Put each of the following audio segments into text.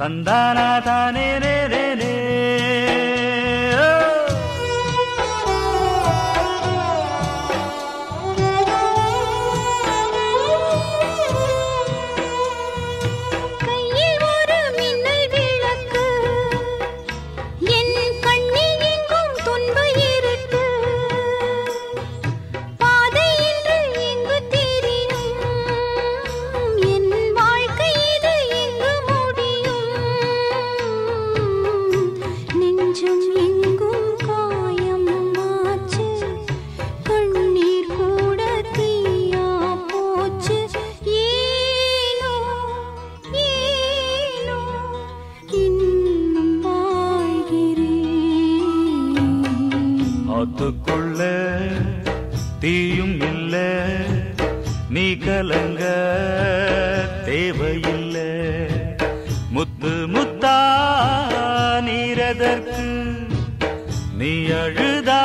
தந்தானா தானே ரே பார்த்துக்கொள்ள தீயும் இல்லை. நீ கலங்க தேவையில்லை. முத்து முத்தா நீரதற்கு நீ அழுதா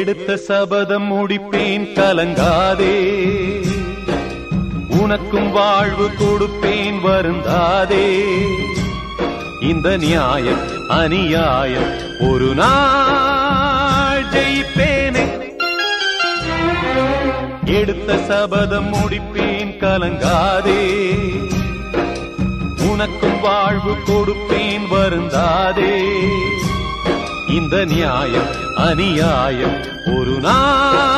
எடுத்த சபதம் முடிப்பேன் கலங்காதே. உனக்கும் வாழ்வு கொடுப்பேன் வருந்தாதே. இந்த நியாயம் அநியாயம் ஒரு நாள் ஜெயிப்பேனே. எடுத்த சபதம் முடிப்பேன் கலங்காதே. உனக்கும் வாழ்வு கொடுப்பேன் வருந்தாதே. இந்த நியாயம் அநியாயம். ஒரு நாள்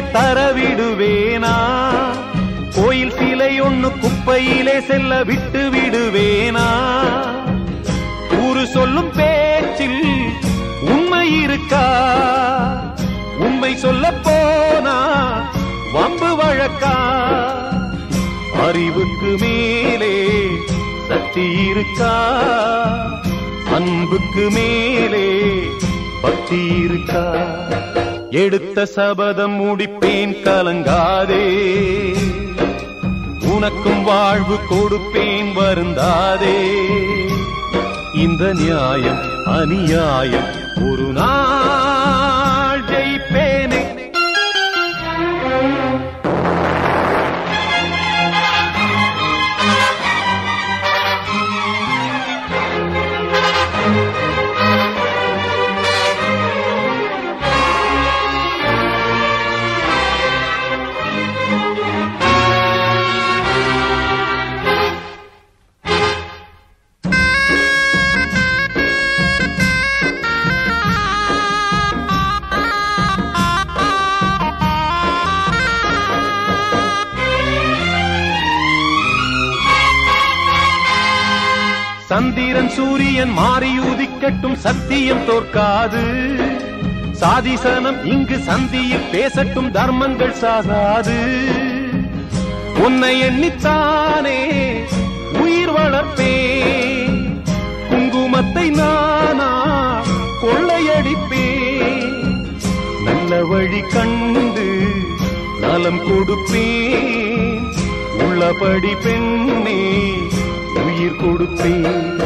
தரவிடுவேனா? கோயில் சிலை ஒண்ணு குப்பையிலே செல்ல விட்டு விடுவேனா? ஊரு சொல்லும் பேச்சில் உண்மை இருக்கா? உண்மை சொல்ல போனா வம்பு வழக்கா? அறிவுக்கு மேலே சக்தி இருக்கா? அன்புக்கு மேலே பக்தி இருக்கா? எடுத்த சபதம் முடிப்பேன் கலங்காதே. உனக்கும் வாழ்வு கொடுப்பேன் வருந்தாதே. இந்த நியாயம் அநியாயம் ஒரு நாள் மாறி சத்தியம் தோற்காது. சாதிசனம் இங்கு சந்தியில் பேசட்டும் தர்மங்கள் சாகாது. உன்னை எண்ணித்தானே உயிர் வளர்ப்பே குங்குமத்தை நானா கொள்ளையடிப்பே நல்ல வழி கண்டு நலம் கொடுப்பேன். உள்ளபடி பெண்ணே உயிர் கொடுப்பேன்.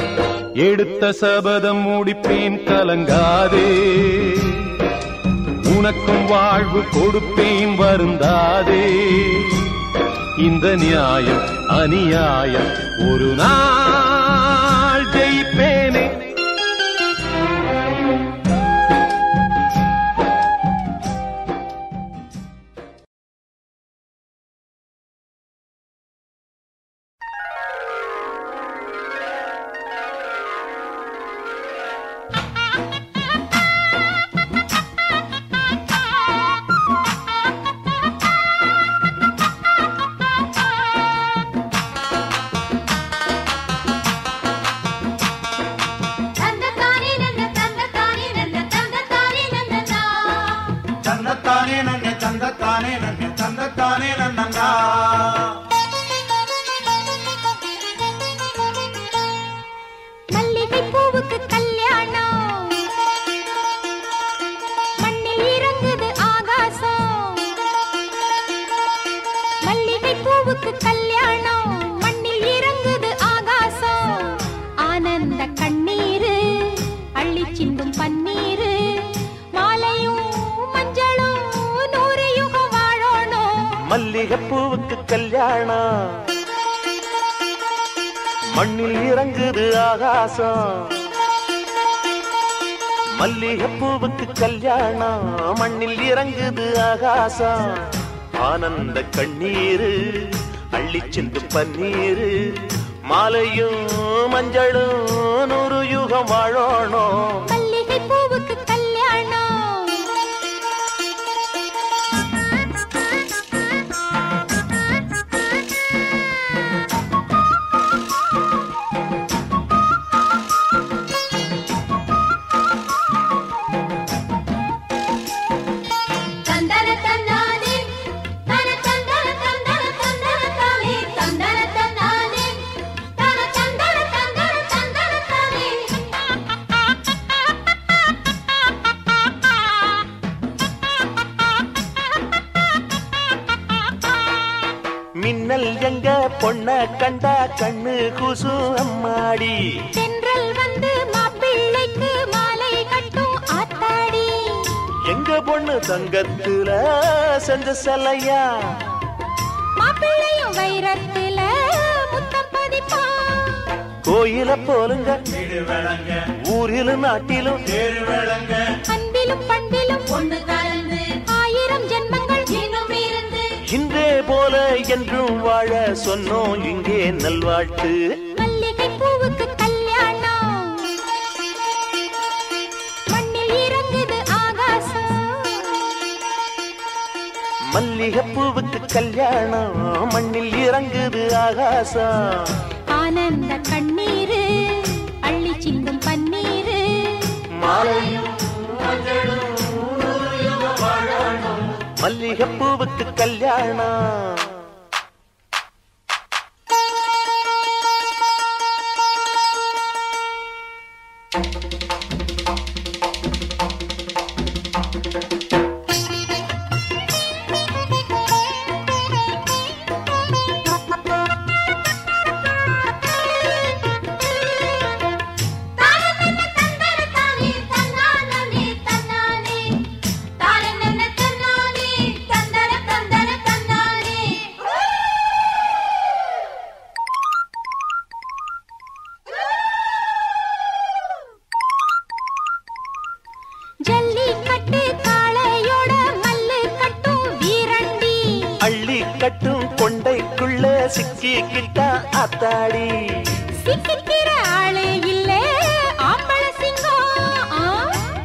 எடுத்த சபதம் முடிப்பேன் கலங்காதே. உனக்கும் வாழ்வு கொடுப்பேன் வருந்தாதே. இந்த நியாயம் அநியாயம் ஒரு நாள். தந்தத்தானே நன்மை தந்தத்தானே நன்னா மல்லிகைப்பூவுக்கு கல்யாணம். மண்ணில் இறங்குது ஆகாசம். மல்லிகைப்பூவுக்கு கல்யாணம். மண்ணில் இறங்குது ஆகாசம். ஆனந்த கண்ணீரு அள்ளி சிந்து பன்னீரு. மாலையும் மஞ்சளும் நூறு யுகம் வாழணும். கண்ணு கூசும் அம்மாடி. தென்றல் வந்து மாப்பிள்ளைக்கு மாலை கட்டும் ஆத்தாடி. எங்க பொண்ணு தங்கத்துல செஞ்ச சலையா? மாப்பிள்ளையும் வைரத்துல முத்தம் பதிப்பான் கோயில போலுங்க. ஊரிலும் நாட்டிலும். அன்பிலும் பண்பிலும் ஒண்ணு இன்றே போல என்றும் வாழ சொன்னோம். இங்கே நல்வாழ்த்து. மல்லிகை பூவுக்கு கல்யாணம். மண்ணில் இறங்குது ஆகாசம். மல்லிகைப்பூவுக்கு கல்யாணம். மண்ணில் இறங்குது ஆகாசம். ஆனந்த கண்ணீரு அள்ளி சிந்தும் பன்னீரு. மாலையும் மல்லிகைப்பூவுக்கு கல்யாணம்.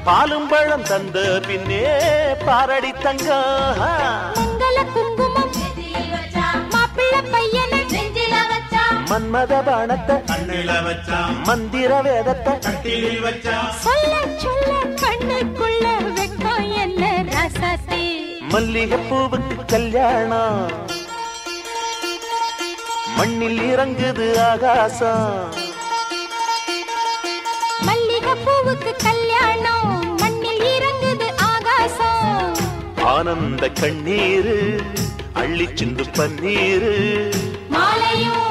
பாலும் பழம் தந்த பின்னே பாரடி தங்கம் மங்கள குங்குமம் மாப்பிள்ளை பையனை மன்மத பானத்தை கண்ணில மந்திர வேதத்தை கட்டிலில் சொல்ல சொல்ல கண்ணுக்குள்ள வெக்கம் என்ன ரசத்தே? மல்லிகைப்பூவுக்கு கல்யாணம். மண்ணில் இறங்குது ஆகாசம். மல்லிகை பூவுக்கு ஆனந்த கண்ணீரு அள்ளி சிந்து பன்னீரு. மாலையும்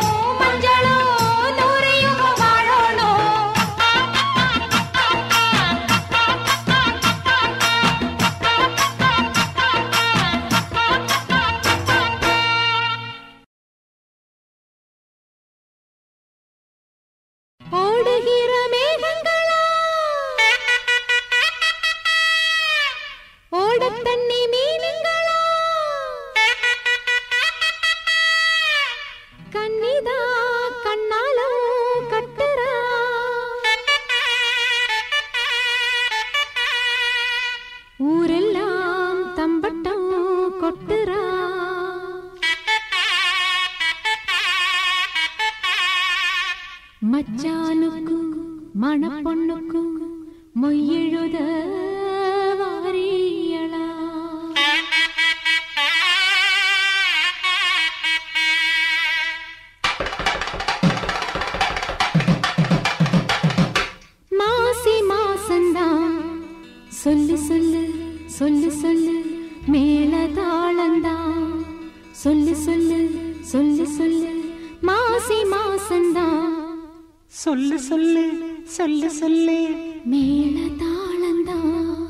சொல்லு சொல்லு சொல்லு சொல்லு. மேல தாளந்தான்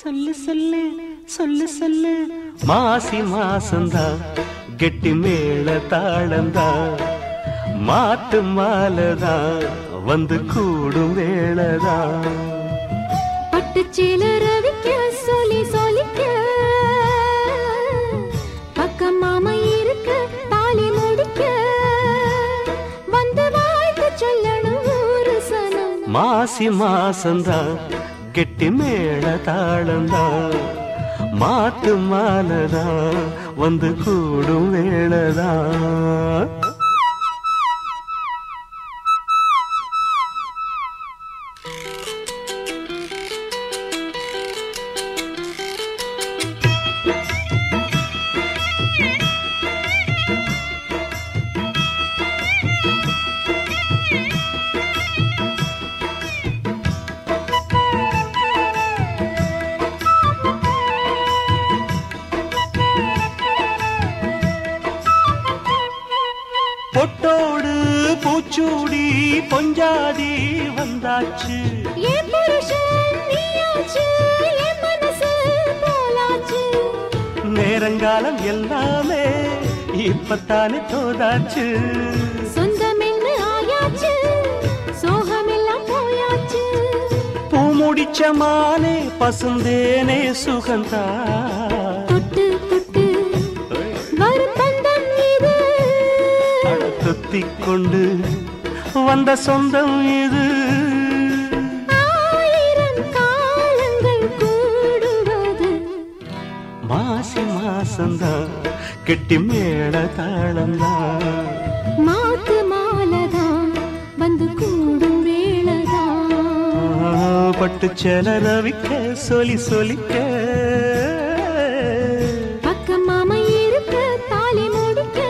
சொல்லு சொல்லு சொல்லு சொல்லு. மாசி மாசந்தா கெட்டி மேள தாளந்தா மாட்டு மாலதா வந்து கூடும் வேளதா பட்டு ரவிக்க மாசி மாசந்தா கெட்டி மேள தாளந்தா மாட்டு மாலதா வந்து கூடும் வேளதா. நேரங்காலம் எல்லாமே இப்பத்தானே தோதாச்சு சொந்தமென்னு ஆயாச்சு, சோகமெல்லாம் போயாச்சு. பூ முடிச்ச மானே பசுந்தேனே சுகந்தா தொட்டு தொட்டு வரும் பந்தம் இது. துத்திக் கொண்டு வந்த சொந்தம் இது மாசி மாசந்தா கெட்டி மேள தாளந்தான் மாத்து மாலதான் வந்து கூடும் வேளதான் பட்டு செல ரவிக்க சொலி சொலிக்க. பக்கம் மாமா இருக்க தாலி முடிக்க.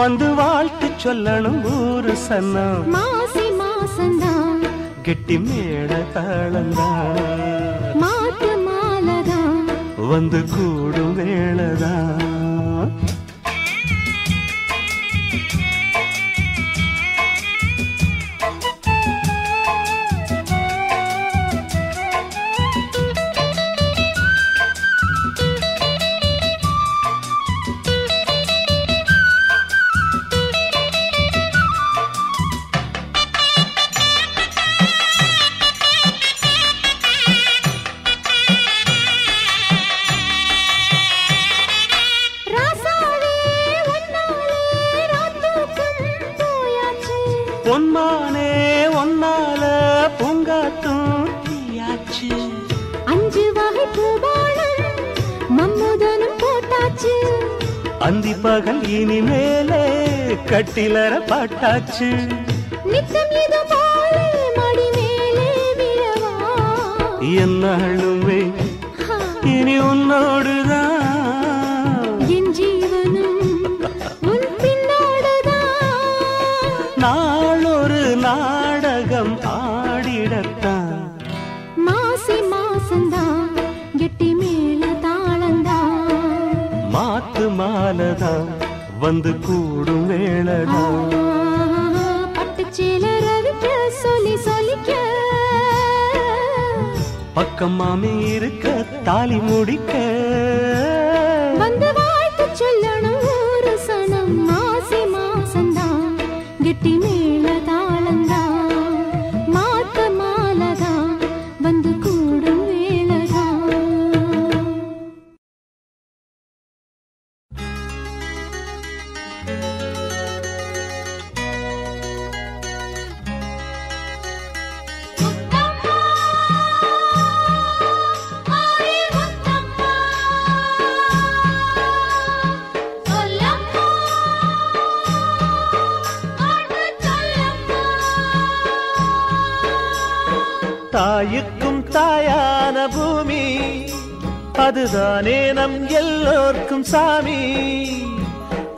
வந்து வாழ்த்து சொல்லணும் ஊரு சன்னம் மாசி மாசந்தான் கெட்டி மேள தாளந்தான் வந்து கூடும் வேளதான். இனிமேலே கட்டிலற பாட்டாச்சு. நித்தம் மடி மேலே விழவா. என்னாலுமே இனி உன்னோடுதான் வந்து கூடும் வேளதான் பக்கம் மாமி இருக்க தாலி முடிக்க. நம் எல்லோர்க்கும் சாமி.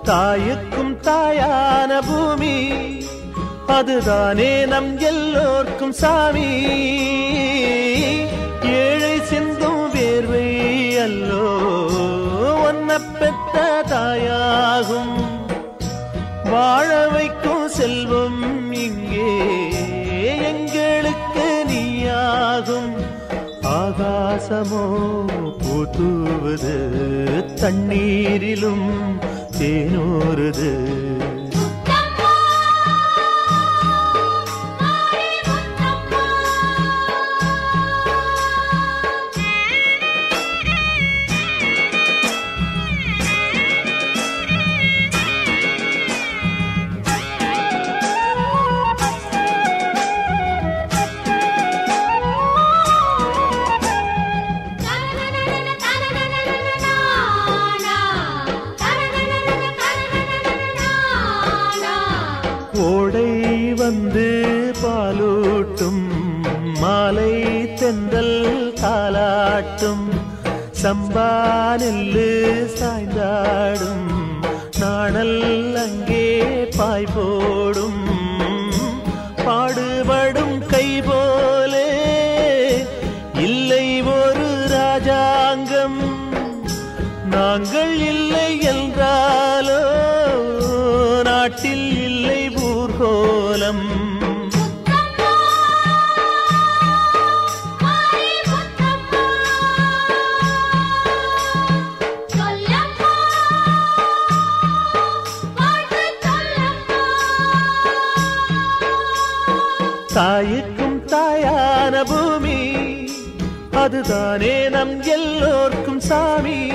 தாயுக்கும் தாயான பூமி. அதுதானே நம் எல்லோர்க்கும் சாமி. ஏழை சிந்தும் வேர்வை அல்லோ ஒன்ன பெத்த தாயாகும். வாழ வைக்கும் செல்வம் இங்கே எங்களுக்கு நீயாகும். ஆகாசமோ பூத்துவது தண்ணீரிலும் தேனோருது செந்தல் காலாட்டும் சம்பா சாய்ந்தாடும் நாணல் அங்கே பாய் போடும் அதுதானே நம் எல்லோர்க்கும் சாமி.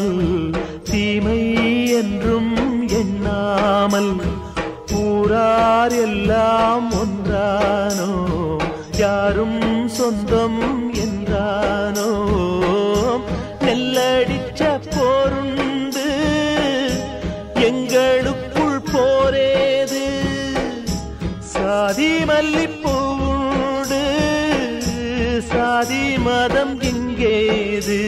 இல்லாமல் தீமை என்றும் எண்ணாமல் ஊரார் எல்லாம் ஒன்றானோ? யாரும் சொந்தம் என்றானோ? நெல்லடிச்ச போருண்டு எங்களுக்குள் போரேது. சாதி மல்லிப்பூடு சாதி மதம் இங்கேது.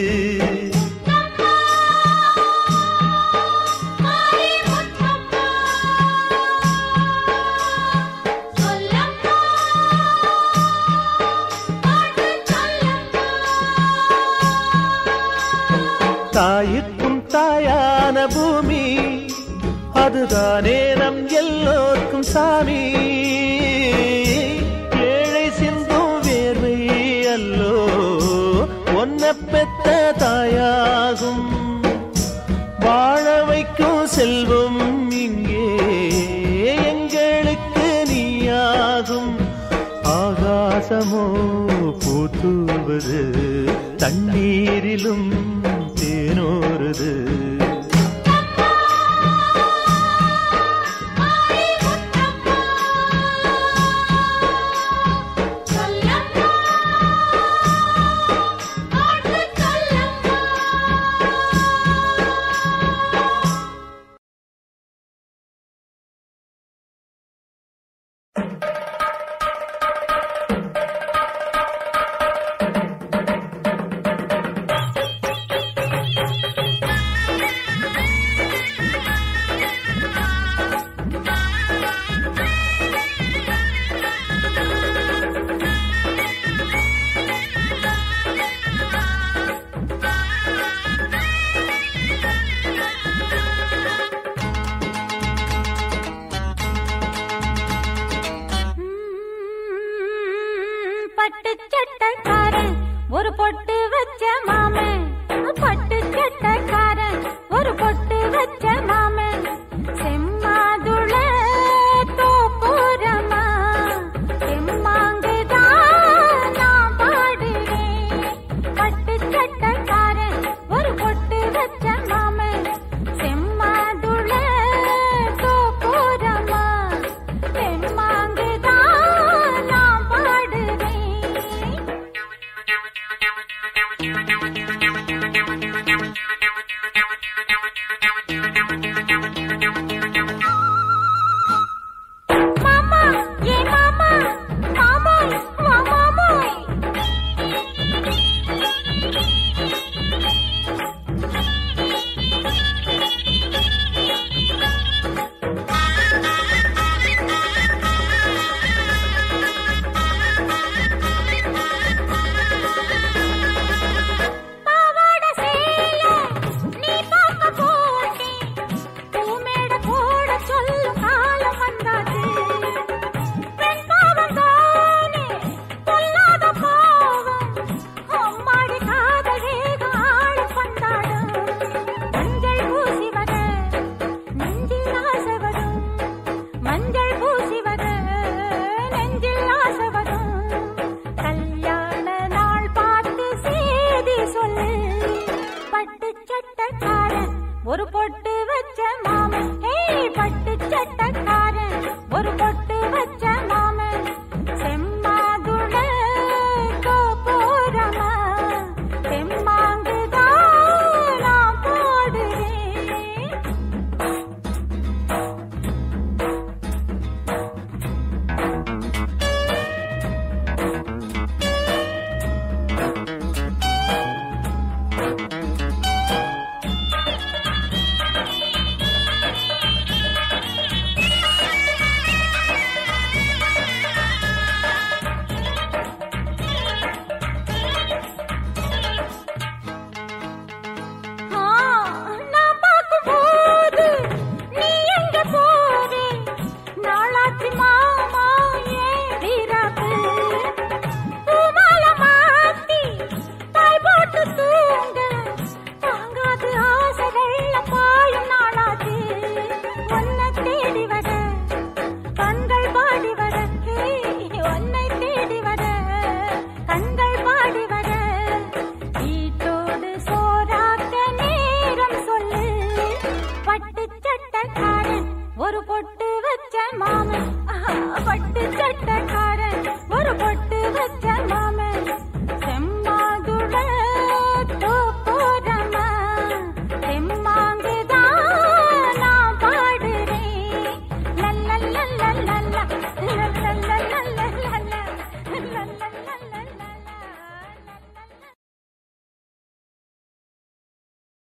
ஆகாசமோ பூத்துவது தண்ணீரிலும் தேனோருது.